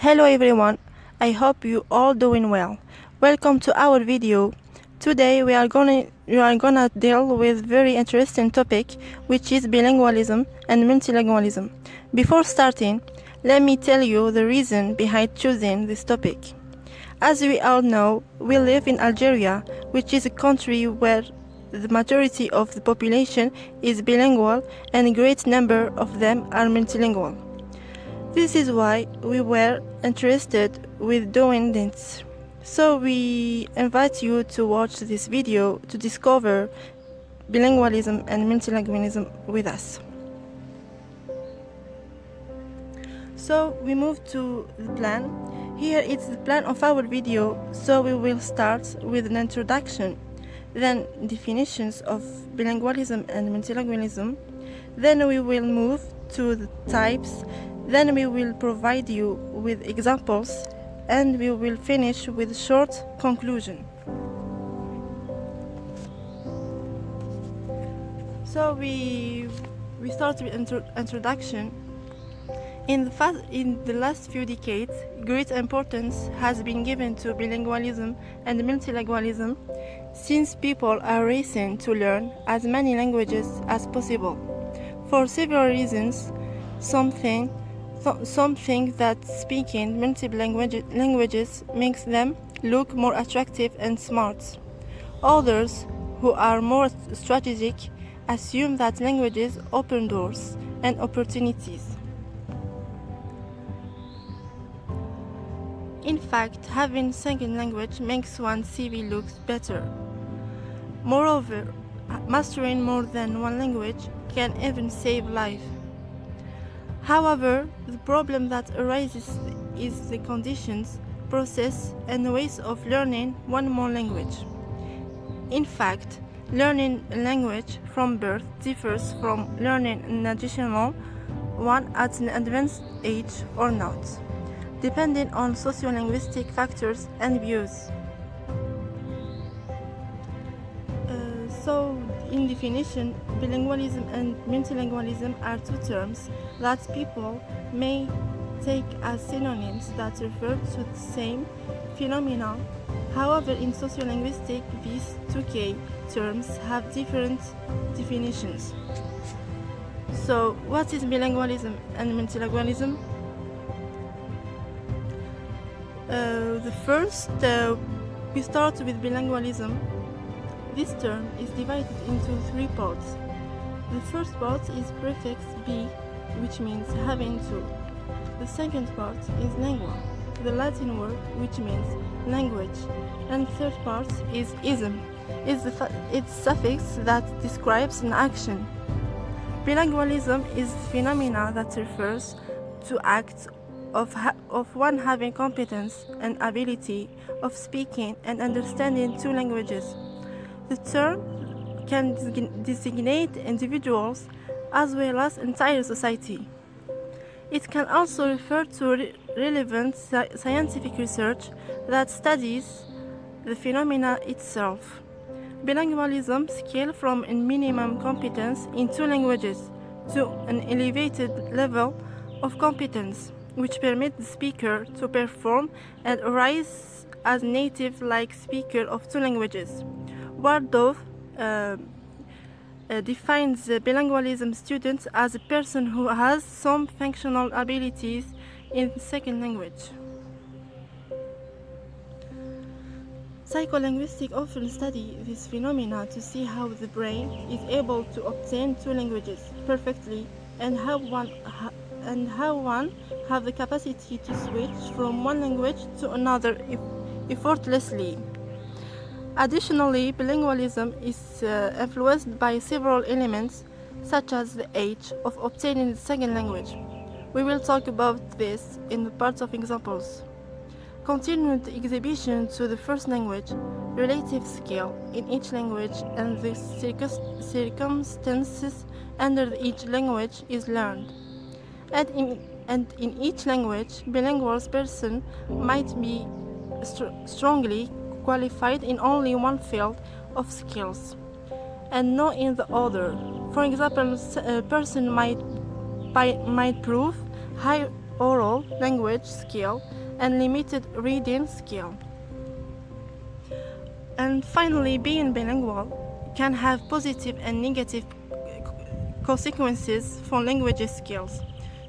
Hello everyone, I hope you all doing well. Welcome to our video. Today we are gonna we are gonna deal with very interesting topic which is bilingualism and multilingualism. Before starting, let me tell you the reason behind choosing this topic. As we all know, we live in Algeria, which is a country where the majority of the population is bilingual and a great number of them are multilingual. This is why we were interested with doing this. So we invite you to watch this video to discover bilingualism and multilingualism with us. So we move to the plan. Here it's the plan of our video, so we will start with an introduction then definitions of bilingualism and multilingualism. Then we will move to the types. Then we will provide you with examples and we will finish with short conclusion. So we we start with intro introduction. In the, fast, in the last few decades, great importance has been given to bilingualism and multilingualism since people are racing to learn as many languages as possible. For several reasons, something th- some think that speaking multiple language- languages makes them look more attractive and smart. Others, who are more strategic, assume that languages open doors and opportunities. In fact, having second language makes one's CV look better. Moreover, mastering more than one language can even save life. However, the problem that arises is the conditions, process, and ways of learning one more language. In fact, learning a language from birth differs from learning an additional one at an advanced age or not, depending on sociolinguistic factors and views. In definition, bilingualism and multilingualism are two terms that people may take as synonyms that refer to the same phenomenon. However, in sociolinguistics, these two key terms have different definitions. So, what is bilingualism and multilingualism? Uh, the first, uh, we start with bilingualism. This term is divided into three parts. The first part is prefix B, which means having to. The second part is lingua, the Latin word which means language. And third part is ism, is the its suffix that describes an action. Bilingualism is phenomena that refers to acts of, of one having competence and ability of speaking and understanding two languages. The term can designate individuals as well as entire society. It can also refer to re- relevant sci- scientific research that studies the phenomena itself. Bilingualism scale from a minimum competence in two languages to an elevated level of competence, which permits the speaker to perform and arise as native like speaker of two languages. Wardov uh, uh, defines bilingualism student as a person who has some functional abilities in second language. Psycholinguistics often study this phenomena to see how the brain is able to obtain two languages perfectly and how one ha- and how one have the capacity to switch from one language to another effortlessly. Additionally, bilingualism is uh, influenced by several elements such as the age of obtaining the second language. We will talk about this in the parts of examples. Continued exhibition to the first language, relative skill in each language, and the circumstances under each language is learned. And in, and in each language, bilingual person might be str- strongly qualified in only one field of skills and not in the other. For example, a person might might prove high, oral language skill and limited reading skill. And finally, being bilingual can have positive and negative consequences for language skills.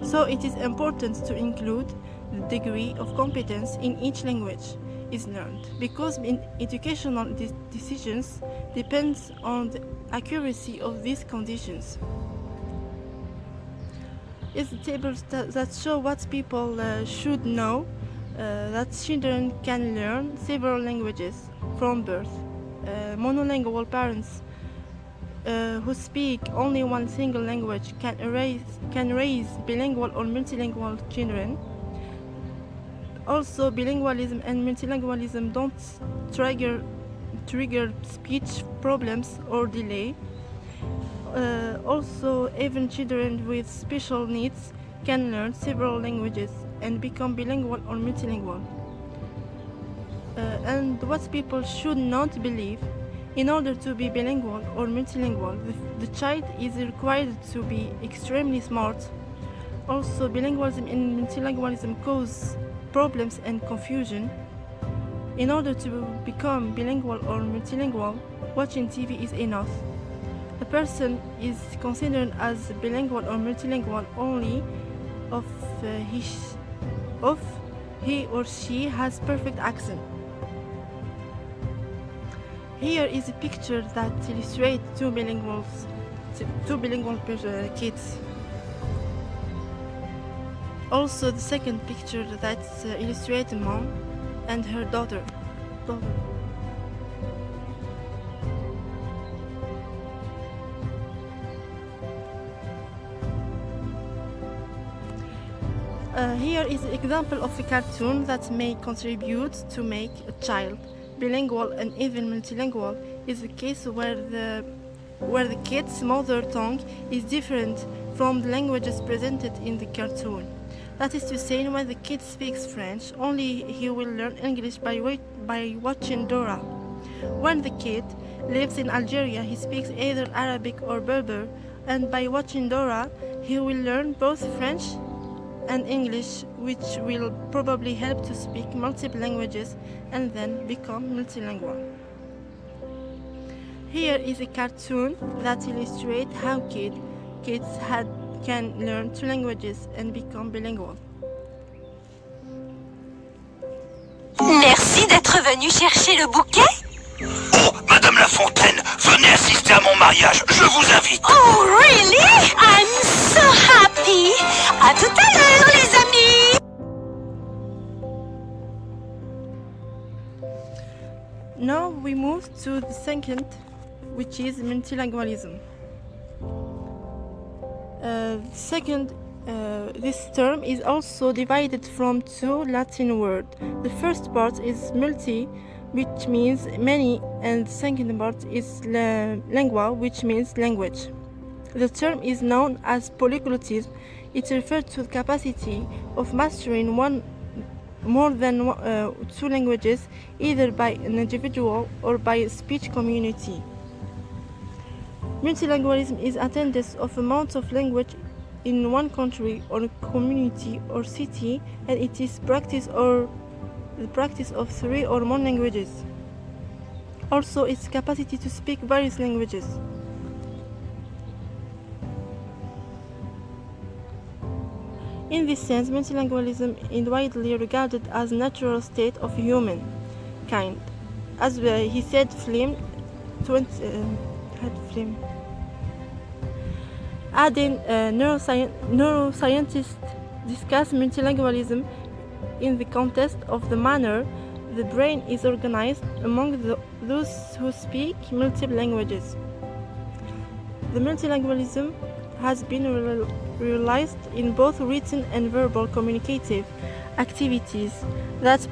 So it is important to include the degree of competence in each language is learned because educational de decisions depends on the accuracy of these conditions. The tables that, that show what people uh, should know uh, that children can learn several languages from birth. Uh, monolingual parents uh, who speak only one single language can can raise bilingual or multilingual children. Also, bilingualism and multilingualism don't trigger, trigger speech problems or delay. Uh, also, even children with special needs can learn several languages and become bilingual or multilingual. Uh, and what people should not believe in order to be bilingual or multilingual, the, the child is required to be extremely smart. Also, bilingualism and multilingualism cause problems and confusion. In order to become bilingual or multilingual, watching TV is enough. A person is considered as bilingual or multilingual only if uh, he, if he or she has perfect accent. Here is a picture that illustrates two bilinguals, two bilingual kids. Also, the second picture that uh, illustrates mom and her daughter. daughter. Uh, here is an example of a cartoon that may contribute to make a child bilingual and even multilingual is the case where the where the kid's mother tongue is different from the languages presented in the cartoon. That is to say, when the kid speaks French, only he will learn English by, by watching Dora. When the kid lives in Algeria, he speaks either Arabic or Berber, and by watching Dora, he will learn both French and English, which will probably help to speak multiple languages and then become multilingual. Here is a cartoon that illustrates how kid, kids had, can learn two languages and become bilingual. Merci d'être venu chercher le bouquet. Oh, Madame La Fontaine, venez assister à mon mariage, je vous invite. Oh, really? I'm so happy. À tout à l'heure, les amis. Now we move to the second, which is multilingualism. Uh, second, uh, this term is also divided from two Latin words. The first part is multi, which means many, and the second part is lingua, which means language. The term is known as polyglottism. It refers to the capacity of mastering one more than uh, two languages, either by an individual or by a speech community. Multilingualism is attendance of amounts of language in one country or community or city, and it is practice or the practice of three or more languages. Also, its capacity to speak various languages. In this sense, multilingualism is widely regarded as natural state of humankind. As he said, Flem, 20, uh, had Flem. Adding, neurosci neuroscientists discuss multilingualism in the context of the manner the brain is organized among the, those who speak multiple languages. The multilingualism has been re realized in both written and verbal communicative activities that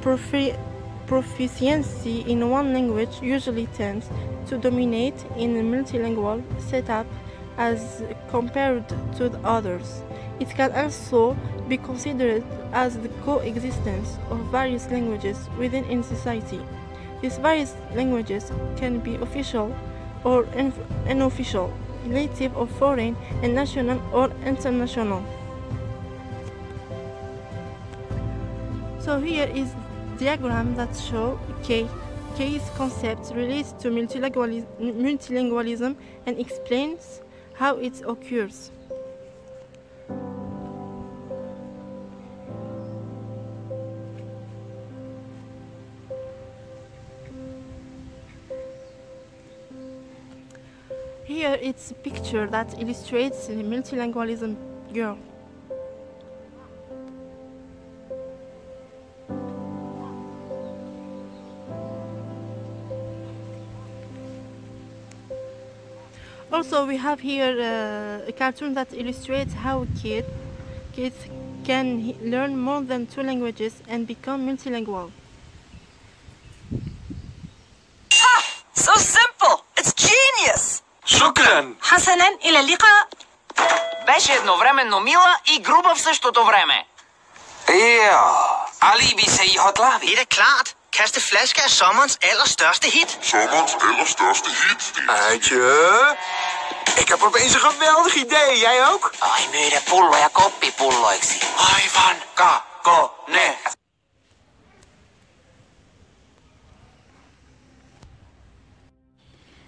proficiency in one language usually tends to dominate in a multilingual setup as compared to the others. It can also be considered as the coexistence of various languages within a society. These various languages can be official or unofficial, native or foreign, and national or international. So here is diagram that show K case concept relates to multilingualism, multilingualism and explains how it occurs. Here it's a picture that illustrates the multilingualism girl. Also, we have here uh, a cartoon that illustrates how a kid, kids can he- learn more than two languages and become multilingual. So simple! It's genius! شكرا حسنا إلى اللقاء Беше едновременно мила и груба в същото време. Ja, Alibi se i hotlavi. Det er da klart. Kaste flaske er sommerens allerstørste hit. Sommerens allerstørste hit. Uitje. Ik heb opeens een geweldig idee. Jij ook? Ai myydä pulloja koppipulloiksi. Aivan kakone.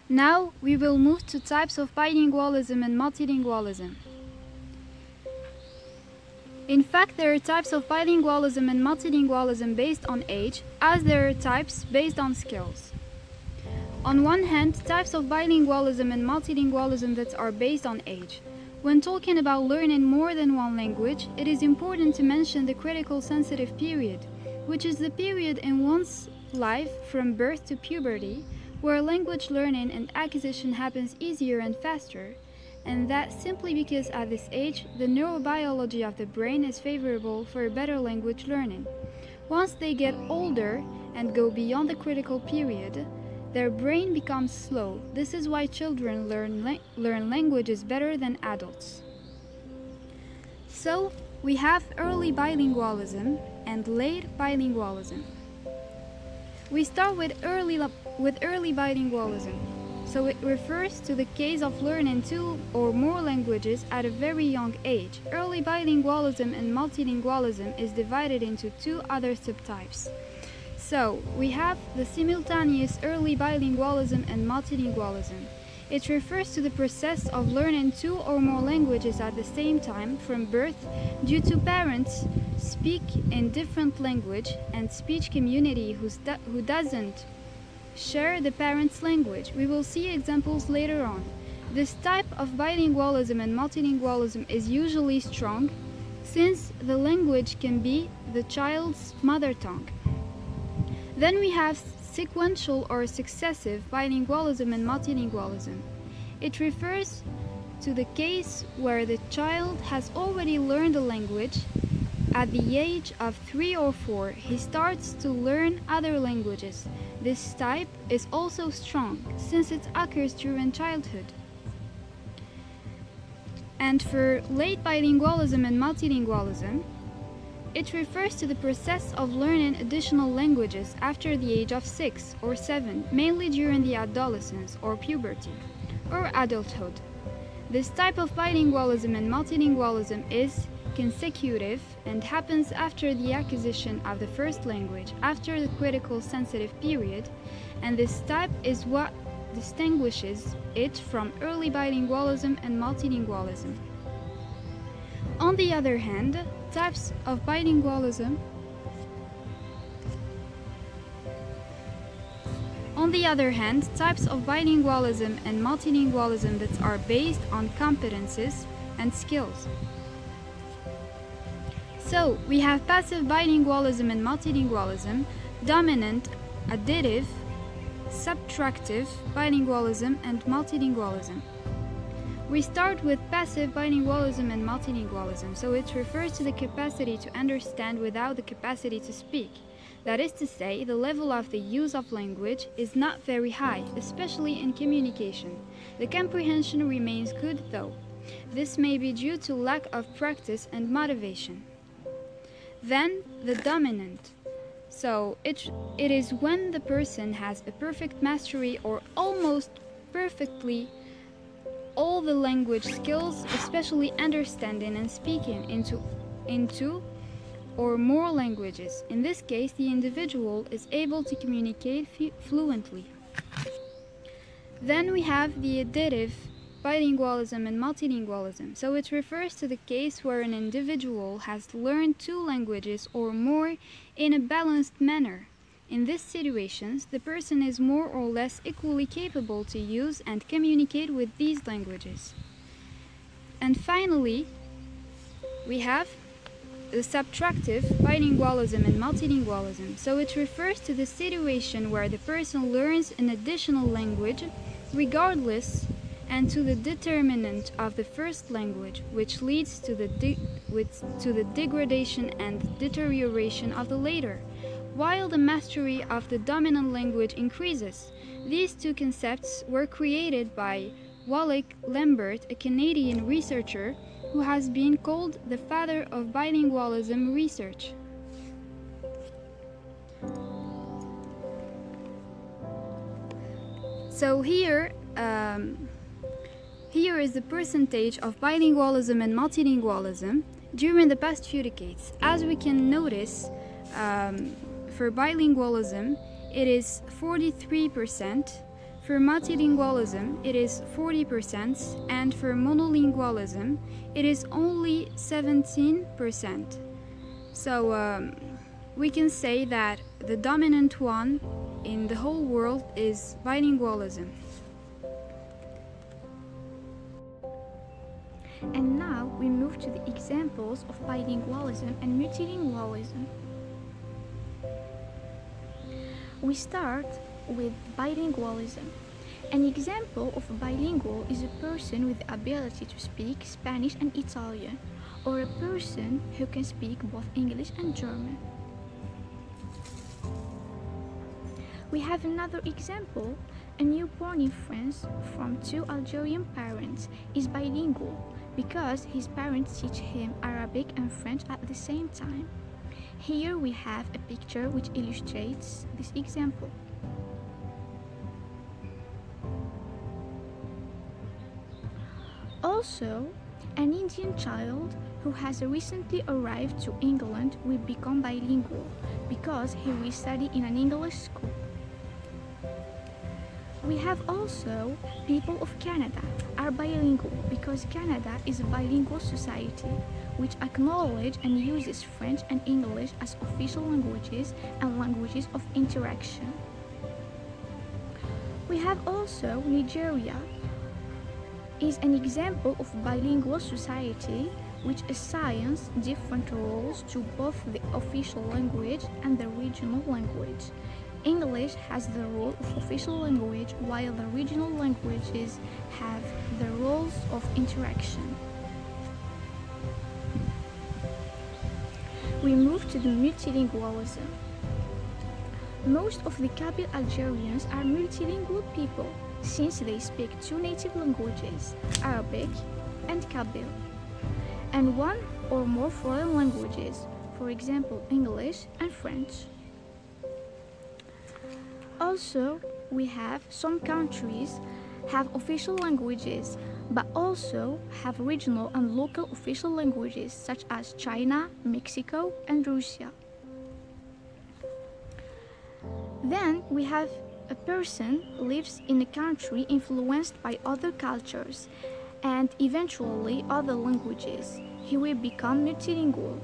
Now we will move to types of bilingualism and multilingualism. In fact, there are types of bilingualism and multilingualism based on age, as there are types based on skills. On one hand, types of bilingualism and multilingualism that are based on age. When talking about learning more than one language, it is important to mention the critical sensitive period, which is the period in one's life from birth to puberty where language learning and acquisition happens easier and faster, and that simply because at this age the neurobiology of the brain is favorable for better language learning. Once they get older and go beyond the critical period, their brain becomes slow. This is why children learn, la- learn languages better than adults. So, we have early bilingualism and late bilingualism. We start with early with early bilingualism. So it refers to the case of learning two or more languages at a very young age. Early bilingualism and multilingualism is divided into two other subtypes. So, we have the simultaneous early bilingualism and multilingualism. It refers to the process of learning two or more languages at the same time from birth due to parents speak in different language and speech community who doesn't share the parent's language. We will see examples later on. This type of bilingualism and multilingualism is usually strong since the language can be the child's mother tongue. Then we have sequential or successive bilingualism and multilingualism. It refers to the case where the child has already learned a language. At the age of three or four, he starts to learn other languages. This type is also strong since it occurs during childhood. And for late bilingualism and multilingualism, it refers to the process of learning additional languages after the age of 6 or 7, mainly during the adolescence or puberty, or adulthood. This type of bilingualism and multilingualism is consecutive and happens after the acquisition of the first language, after the critical sensitive period, and this type is what distinguishes it from early bilingualism and multilingualism. On the other hand, types of bilingualism On the other hand, types of bilingualism and multilingualism that are based on competences and skills. So, we have passive bilingualism and multilingualism, dominant, additive, subtractive bilingualism, and multilingualism. We start with passive bilingualism and multilingualism, so it refers to the capacity to understand without the capacity to speak. That is to say, the level of the use of language is not very high, especially in communication. The comprehension remains good though. This may be due to lack of practice and motivation. Then, the dominant. So, it, it is when the person has a perfect mastery or almost perfectly all the language skills, especially understanding and speaking into, into or more languages. In this case, the individual is able to communicate fluently. Then we have the additive bilingualism and multilingualism. So it refers to the case where an individual has learned two languages or more in a balanced manner. In these situations, the person is more or less equally capable to use and communicate with these languages. And finally, we have the subtractive bilingualism and multilingualism. So it refers to the situation where the person learns an additional language regardless and to the determinant of the first language, which leads to the, with, to the degradation and deterioration of the later, while the mastery of the dominant language increases. These two concepts were created by Wallace Lambert, a Canadian researcher who has been called the father of bilingualism research. So here, um, here is the percentage of bilingualism and multilingualism during the past few decades. As we can notice, um, for bilingualism, it is 43%. For multilingualism, it is 40%, and for monolingualism, it is only 17%. So um, we can say that the dominant one in the whole world is bilingualism. And now we move to the examples of bilingualism and multilingualism. We start with bilingualism. An example of a bilingual is a person with the ability to speak Spanish and Italian, or a person who can speak both English and German. We have another example. A newborn in France from two Algerian parents is bilingual because his parents teach him Arabic and French at the same time. Here we have a picture which illustrates this example. Also, an Indian child who has recently arrived to England will become bilingual because he will study in an English school. We have also people of Canada are bilingual because Canada is a bilingual society which acknowledge and uses French and English as official languages and languages of interaction. We have also Nigeria is an example of bilingual society which assigns different roles to both the official language and the regional language. English has the role of official language while the regional languages have the roles of interaction. We move to the multilingualism. Most of the Kabyle Algerians are multilingual people since they speak two native languages, Arabic and Kabyle, and one or more foreign languages, for example English and French. Also, we have some countries have official languages but also have regional and local official languages such as China, Mexico, and Russia. Then we have a person lives in a country influenced by other cultures and eventually other languages. He will become multilingual.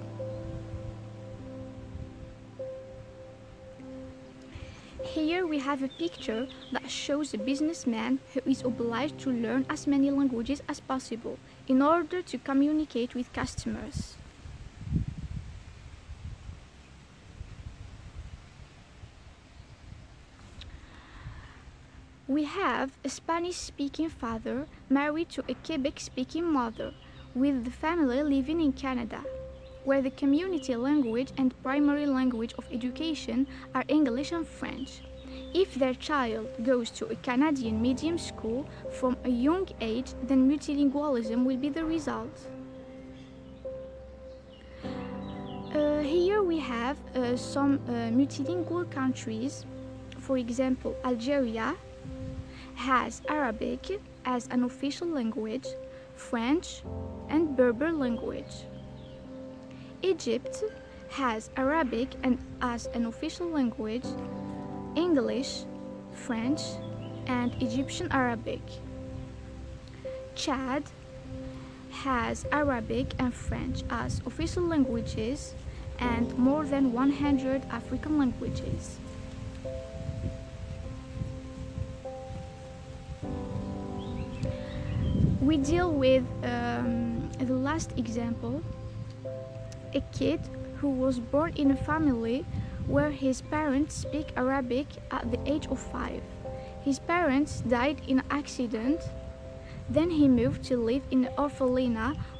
Here we have a picture that shows a businessman who is obliged to learn as many languages as possible in order to communicate with customers. We have a Spanish speaking father married to a Quebec speaking mother, with the family living in Canada, where the community language and primary language of education are English and French. If their child goes to a Canadian medium school from a young age, then multilingualism will be the result. Uh, here we have uh, some uh, multilingual countries. For example, Algeria has Arabic as an official language, French, and Berber language. Egypt has Arabic and as an official language, English, French, and Egyptian Arabic. Chad has Arabic and French as official languages and more than 100 African languages. We deal with um, the last example a kid who was born in a family where his parents speak Arabic at the age of five. His parents died in an accident. Then he moved to live in an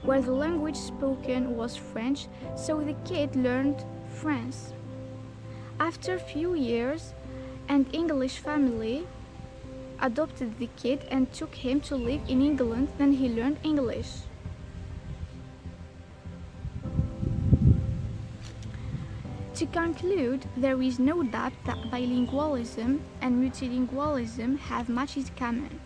where the language spoken was French, so the kid learned French. After a few years, an English family adopted the kid and took him to live in England, then he learned English. Conclude, there is no doubt that bilingualism and multilingualism have much in common.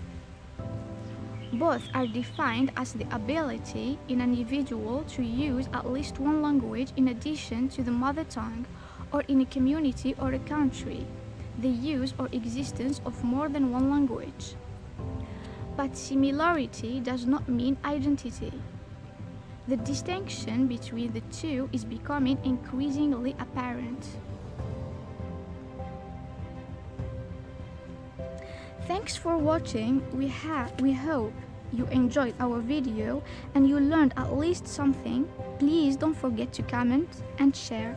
Both are defined as the ability in an individual to use at least one language in addition to the mother tongue, or in a community or a country, the use or existence of more than one language. But similarity does not mean identity. The distinction between the two is becoming increasingly apparent. Thanks for watching. We have we hope you enjoyed our video and you learned at least something. Please don't forget to comment and share.